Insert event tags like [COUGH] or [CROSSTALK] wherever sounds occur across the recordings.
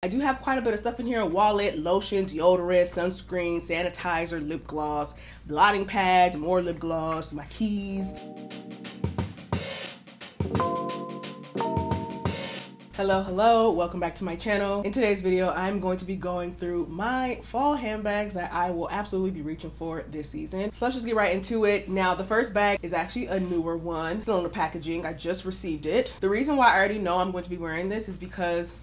I do have quite a bit of stuff in here a wallet, lotion, deodorant, sunscreen, sanitizer, lip gloss, blotting pads, more lip gloss, my keys. Hello, hello, welcome back to my channel. In today's video, I'm going to be going through my fall handbags that I will absolutely be reaching for this season. So let's just get right into it. Now, the first bag is actually a newer one, it's still in the packaging. I just received it. The reason why I already know I'm going to be wearing this is because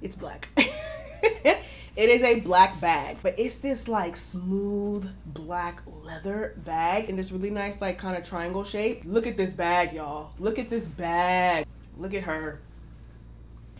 it's black. [LAUGHS] it is a black bag, but it's this like smooth black leather bag in this really nice like kind of triangle shape. Look at this bag, y'all. Look at this bag. Look at her.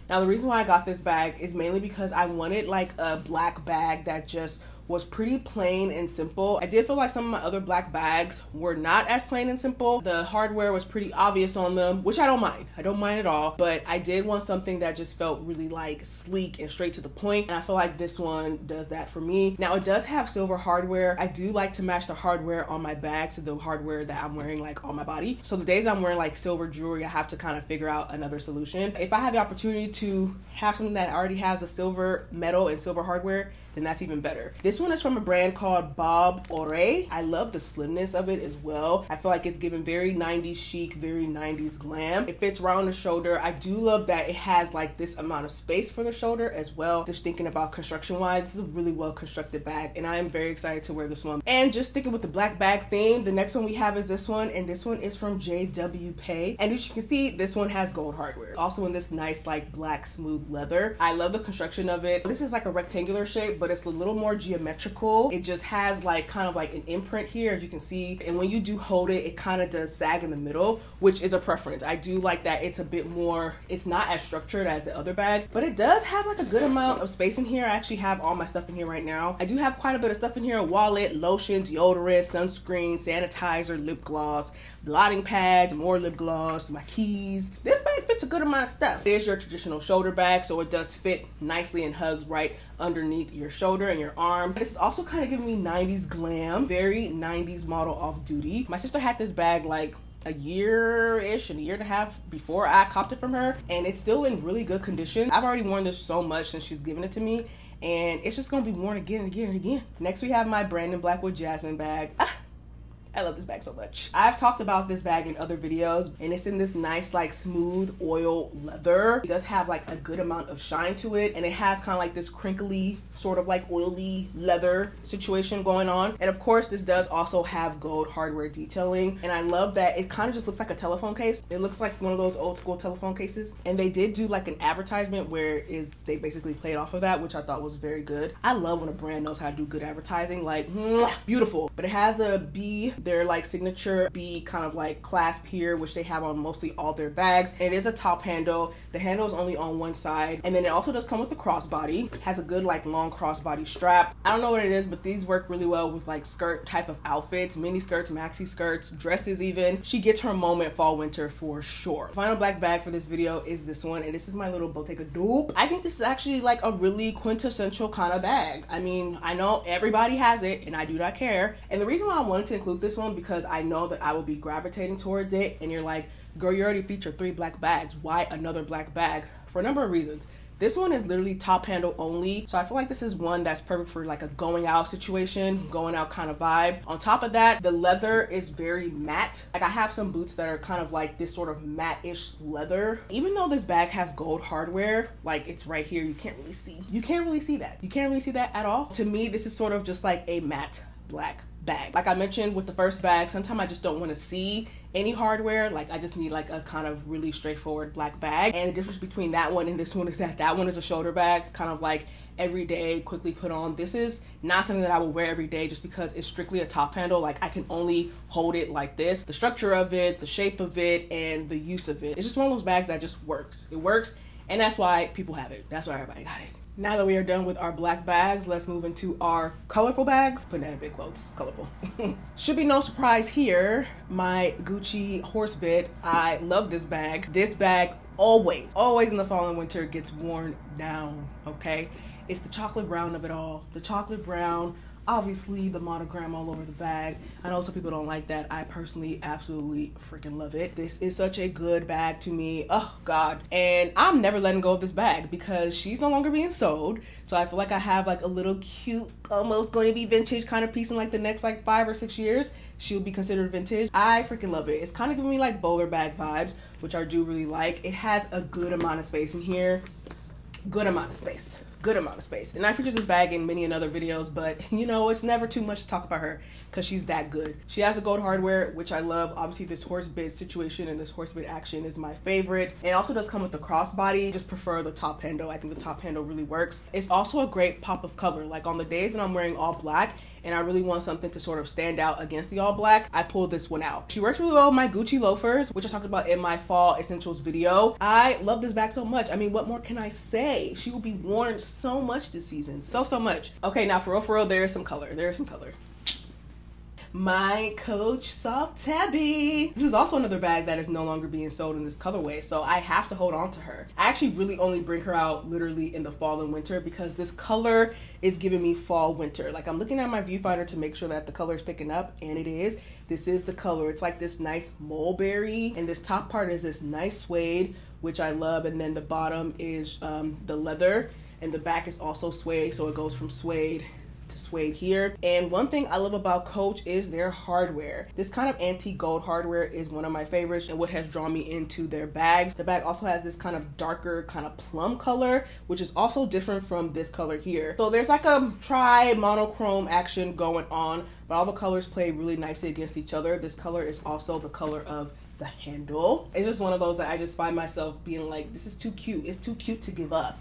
Now the reason why I got this bag is mainly because I wanted like a black bag that just was pretty plain and simple. I did feel like some of my other black bags were not as plain and simple. The hardware was pretty obvious on them, which I don't mind. I don't mind at all, but I did want something that just felt really like sleek and straight to the point, and I feel like this one does that for me. Now it does have silver hardware. I do like to match the hardware on my bag to the hardware that I'm wearing like on my body. So the days I'm wearing like silver jewelry, I have to kind of figure out another solution. If I have the opportunity to have something that already has a silver metal and silver hardware, then that's even better. This one is from a brand called Bob Oré. I love the slimness of it as well. I feel like it's given very 90s chic, very 90s glam. It fits round the shoulder. I do love that it has like this amount of space for the shoulder as well. Just thinking about construction wise, this is a really well constructed bag and I am very excited to wear this one. And just sticking with the black bag theme, the next one we have is this one and this one is from JWPei. And as you can see, this one has gold hardware. Also in this nice like black smooth leather. I love the construction of it. This is like a rectangular shape, but but it's a little more geometrical. It just has like kind of like an imprint here, as you can see. And when you do hold it, it kind of does sag in the middle, which is a preference. I do like that it's a bit more, it's not as structured as the other bag, but it does have like a good amount of space in here. I actually have all my stuff in here right now. I do have quite a bit of stuff in here, a wallet, lotion, deodorant, sunscreen, sanitizer, lip gloss, blotting pads, more lip gloss, my keys. This bag fits a good amount of stuff. It is your traditional shoulder bag, so it does fit nicely and hugs right underneath your shoulder and your arm. This is also kind of giving me 90s glam, very 90s model off duty. My sister had this bag like a year-ish and a year and a half before I copped it from her and it's still in really good condition. I've already worn this so much since she's given it to me and it's just gonna be worn again and again and again. Next we have my Brandon Blackwood Jasmine bag. Ah, I love this bag so much. I've talked about this bag in other videos and it's in this nice like smooth oil leather. It does have like a good amount of shine to it and it has kind of like this crinkly sort of like oily leather situation going on. And of course this does also have gold hardware detailing and I love that it kind of just looks like a telephone case. It looks like one of those old school telephone cases and they did do like an advertisement where it, they basically played off of that which I thought was very good. I love when a brand knows how to do good advertising like beautiful. But it has the B their like signature B kind of like clasp here, which they have on mostly all their bags. And it is a top handle. The handle is only on one side. And then it also does come with a crossbody. Has a good like long crossbody strap. I don't know what it is, but these work really well with like skirt type of outfits, mini skirts, maxi skirts, dresses even. She gets her moment fall winter for sure. Final black bag for this video is this one. And this is my little Bottega dupe. I think this is actually like a really quintessential kind of bag. I mean, I know everybody has it and I do not care. And the reason why I wanted to include this one because I know that I will be gravitating towards it. And you're like, girl, you already featured three black bags. Why another black bag? For a number of reasons. This one is literally top handle only. So I feel like this is one that's perfect for like a going out situation, going out kind of vibe. On top of that, the leather is very matte. Like I have some boots that are kind of like this sort of matte-ish leather. Even though this bag has gold hardware, like it's right here, you can't really see. You can't really see that. You can't really see that at all. To me, this is sort of just like a matte black bag. Like I mentioned with the first bag, sometimes I just don't want to see any hardware. Like I just need like a kind of really straightforward black bag. And the difference between that one and this one is that that one is a shoulder bag, kind of like every day, quickly put on. This is not something that I will wear every day just because it's strictly a top handle. Like I can only hold it like this. The structure of it, the shape of it, and the use of it. It's just one of those bags that just works. It works and that's why people have it. That's why everybody got it. Now that we are done with our black bags, let's move into our colorful bags. Put that in big quotes, colorful. [LAUGHS] Should be no surprise here, my Gucci Horsebit. I love this bag. This bag always, always in the fall and winter gets worn down, okay? It's the chocolate brown of it all. The chocolate brown obviously the monogram all over the bag. I know some people don't like that. I personally absolutely freaking love it. This is such a good bag to me. Oh God. And I'm never letting go of this bag because she's no longer being sold. So I feel like I have like a little cute, almost going to be vintage kind of piece in like the next like five or six years. She'll be considered vintage. I freaking love it. It's kind of giving me like bowler bag vibes, which I do really like. It has a good amount of space in here. Good amount of space good amount of space. And I featured this bag in many other videos, but [LAUGHS] you know, it's never too much to talk about her because she's that good. She has the gold hardware, which I love. Obviously, this horse bit situation and this horse bit action is my favorite. It also does come with the crossbody. Just prefer the top handle. I think the top handle really works. It's also a great pop of color. Like on the days that I'm wearing all black, and I really want something to sort of stand out against the all black, I pulled this one out. She works really well with my Gucci loafers, which I talked about in my fall essentials video. I love this bag so much. I mean, what more can I say? She will be worn so much this season. So, so much. Okay, now for real, for real, there is some color. There is some color my Coach Soft Tabby. This is also another bag that is no longer being sold in this colorway, so I have to hold on to her. I actually really only bring her out literally in the fall and winter because this color is giving me fall winter. Like I'm looking at my viewfinder to make sure that the color is picking up, and it is. This is the color. It's like this nice mulberry, and this top part is this nice suede, which I love, and then the bottom is um, the leather, and the back is also suede, so it goes from suede to suede here. And one thing I love about Coach is their hardware. This kind of antique gold hardware is one of my favorites and what has drawn me into their bags. The bag also has this kind of darker kind of plum color, which is also different from this color here. So there's like a tri monochrome action going on, but all the colors play really nicely against each other. This color is also the color of the handle. It's just one of those that I just find myself being like, this is too cute. It's too cute to give up.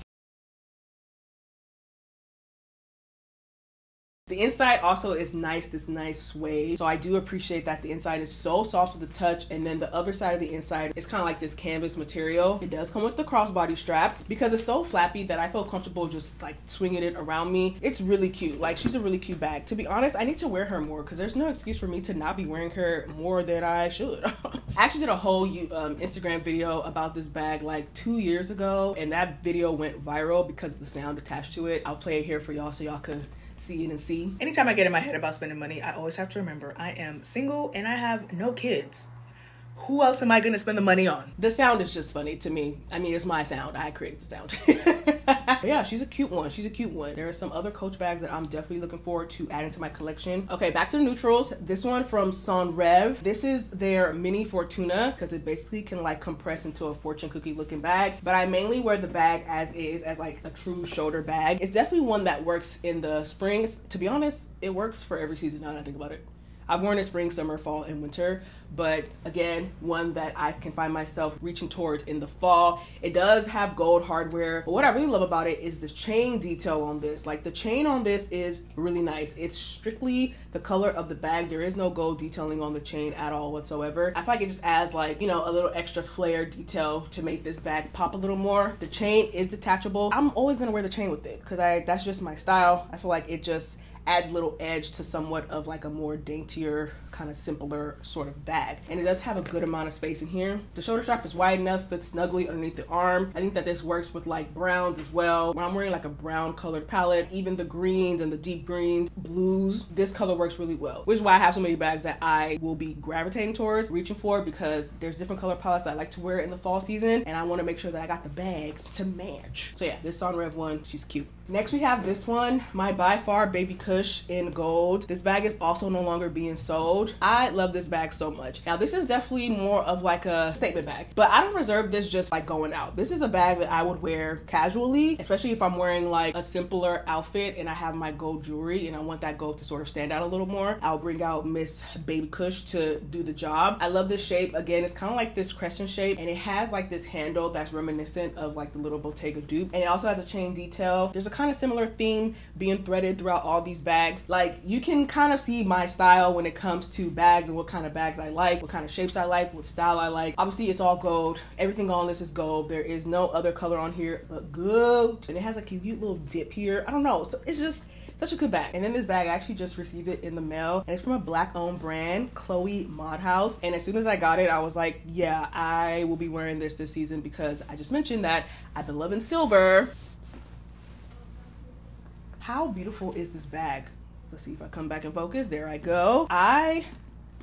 The inside also is nice, this nice suede. So I do appreciate that the inside is so soft to the touch. And then the other side of the inside is kind of like this canvas material. It does come with the crossbody strap because it's so flappy that I feel comfortable just like swinging it around me. It's really cute. Like she's a really cute bag. To be honest, I need to wear her more because there's no excuse for me to not be wearing her more than I should. [LAUGHS] I actually did a whole um, Instagram video about this bag like two years ago. And that video went viral because of the sound attached to it. I'll play it here for y'all so y'all could see it and see. Anytime I get in my head about spending money, I always have to remember I am single and I have no kids who else am I gonna spend the money on? The sound is just funny to me. I mean, it's my sound. I created the sound. [LAUGHS] [LAUGHS] yeah, she's a cute one. She's a cute one. There are some other Coach bags that I'm definitely looking forward to adding to my collection. Okay, back to the neutrals. This one from Senreve. This is their mini Fortuna because it basically can like compress into a fortune cookie looking bag. But I mainly wear the bag as is, as like a true shoulder bag. It's definitely one that works in the springs. To be honest, it works for every season now that I think about it. I've worn it spring, summer, fall, and winter, but again, one that I can find myself reaching towards in the fall. It does have gold hardware, but what I really love about it is the chain detail on this. Like the chain on this is really nice. It's strictly the color of the bag. There is no gold detailing on the chain at all whatsoever. I feel like it just adds like, you know, a little extra flair detail to make this bag pop a little more. The chain is detachable. I'm always gonna wear the chain with it because I that's just my style. I feel like it just adds a little edge to somewhat of like a more daintier kind of simpler sort of bag. And it does have a good amount of space in here. The shoulder strap is wide enough fits snugly underneath the arm. I think that this works with like browns as well. When i'm wearing like a brown colored palette even the greens and the deep greens blues this color works really well. Which is why i have so many bags that i will be gravitating towards reaching for because there's different color palettes i like to wear in the fall season and i want to make sure that i got the bags to match. So yeah this Senreve one she's cute Next we have this one, my by far baby Cush in gold. This bag is also no longer being sold. I love this bag so much. Now this is definitely more of like a statement bag, but I don't reserve this just like going out. This is a bag that I would wear casually, especially if I'm wearing like a simpler outfit and I have my gold jewelry and I want that gold to sort of stand out a little more. I'll bring out Miss Baby Cush to do the job. I love this shape. Again, it's kind of like this crescent shape and it has like this handle that's reminiscent of like the little Bottega dupe. And it also has a chain detail. There's a kind of similar theme being threaded throughout all these bags. Like you can kind of see my style when it comes to bags and what kind of bags I like, what kind of shapes I like, what style I like. Obviously it's all gold. Everything on this is gold. There is no other color on here but gold. And it has like a cute little dip here. I don't know. It's, it's just such a good bag. And then this bag, I actually just received it in the mail, and it's from a black owned brand, Khloe Modhouse. And as soon as I got it, I was like, yeah, I will be wearing this this season because I just mentioned that I've been loving silver how beautiful is this bag? Let's see if I come back in focus. There I go. I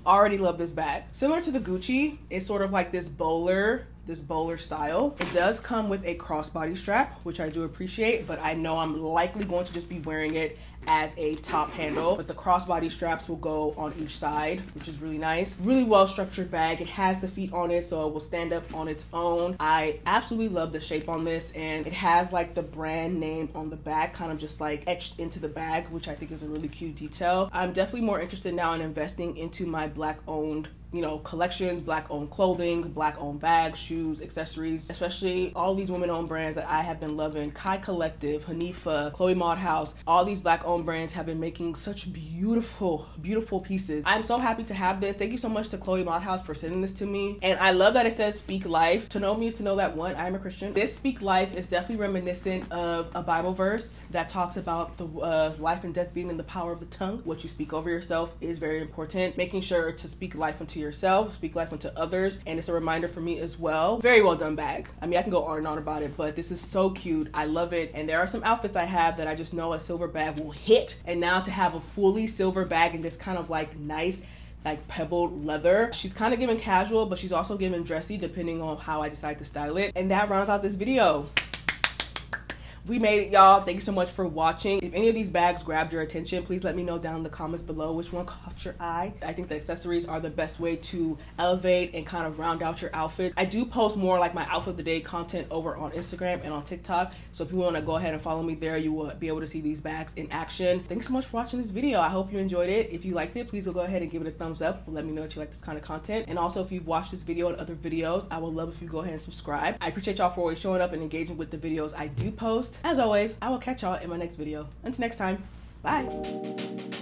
already love this bag. Similar to the Gucci, it's sort of like this bowler this bowler style. It does come with a crossbody strap, which I do appreciate, but I know I'm likely going to just be wearing it as a top handle, but the crossbody straps will go on each side, which is really nice. Really well structured bag. It has the feet on it, so it will stand up on its own. I absolutely love the shape on this, and it has like the brand name on the back, kind of just like etched into the bag, which I think is a really cute detail. I'm definitely more interested now in investing into my black owned you know, collections, black owned clothing, black owned bags, shoes, accessories, especially all these women owned brands that I have been loving. Kai Collective, Hanifa, Khloe Modhouse, all these black owned brands have been making such beautiful, beautiful pieces. I'm so happy to have this. Thank you so much to Khloe Modhouse for sending this to me. And I love that it says Speak Life. To know me is to know that one, I am a Christian. This Speak Life is definitely reminiscent of a Bible verse that talks about the uh, life and death being in the power of the tongue. What you speak over yourself is very important. Making sure to speak life unto yourself, speak life unto others, and it's a reminder for me as well. Very well done bag. I mean, I can go on and on about it, but this is so cute. I love it. And there are some outfits I have that I just know a silver bag will hit. And now to have a fully silver bag in this kind of like nice like pebbled leather. She's kind of giving casual, but she's also giving dressy depending on how I decide to style it. And that rounds out this video we made it y'all. Thank you so much for watching. If any of these bags grabbed your attention please let me know down in the comments below which one caught your eye. I think the accessories are the best way to elevate and kind of round out your outfit. I do post more like my outfit of the day content over on instagram and on tiktok. So if you want to go ahead and follow me there you will be able to see these bags in action. Thanks so much for watching this video. I hope you enjoyed it. If you liked it please go ahead and give it a thumbs up. Let me know that you like this kind of content. And also if you've watched this video and other videos i would love if you go ahead and subscribe. I appreciate y'all for always showing up and engaging with the videos i do post as always, I will catch y'all in my next video. Until next time, bye.